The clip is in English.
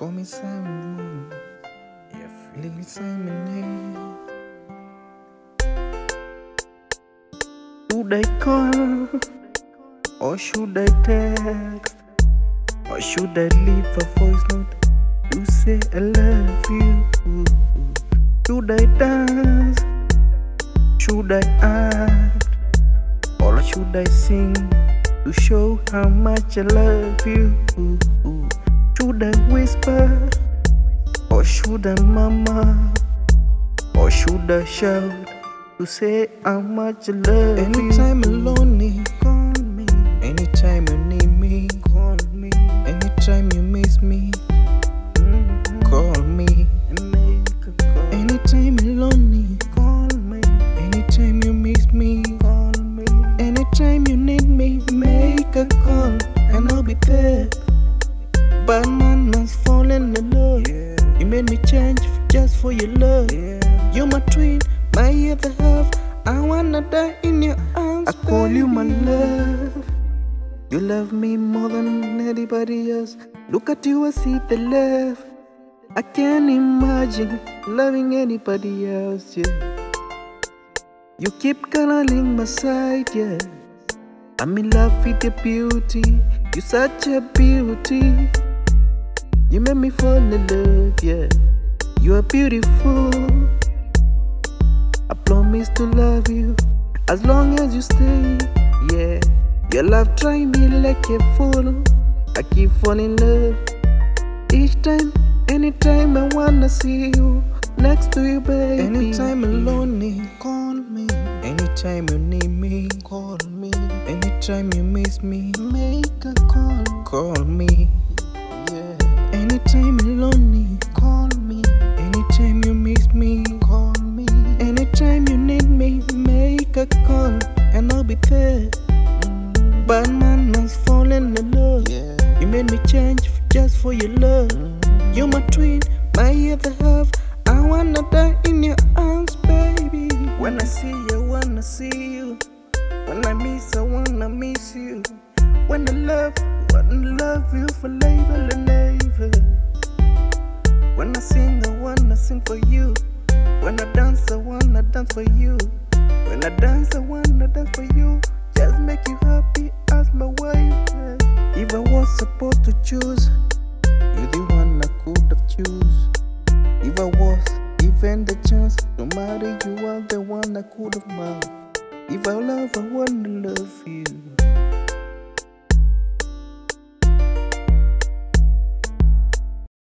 Call me Simon, Yeah, Little Simon. eh. Should I call or should I text or should I leave a voice note to say I love you? Should I dance? Should I act or should I sing to show how much I love you? Should I whisper or should I murmur or should I shout to say how much I love you? Anytime you're lonely, call me. Anytime you need me, call me. Anytime you miss me, mm, call me. Make a call. Anytime you're lonely, call me. Anytime you miss me, call me. Anytime you need me, make a call and I'll be there. Bad man has fallen in love. You made me change just for your love. You're my twin, my other half. I wanna die in your arms. I call you my love. You love me more than anybody else. Look at you, I see the love. I can't imagine loving anybody else, yeah. You keep calling my side, yeah. I'm in love with your beauty. You're such a beauty. You made me fall in love, yeah. You are beautiful. I promise to love you as long as you stay, yeah. Your love drive me like a fool. I keep falling in love each time, anytime I wanna see you next to you, baby. Anytime I'm lonely, call me. Anytime you need me, call me. Anytime you miss me, make a call, call me. Be. Bad man has fallen in love. You made me change just for your love. You're my twin, my other half. I wanna die in your arms, baby. When I see you, I wanna see you. When I miss, I wanna miss you. When I love, wanna love you for labor and ever. When I sing, I wanna sing for you. When I dance, I wanna dance for you. When I dance, I wanna dance for you. choose, you're the one I could have choose. If I was given the chance to marry you, are the one I could have married. If I love, I wanna love you.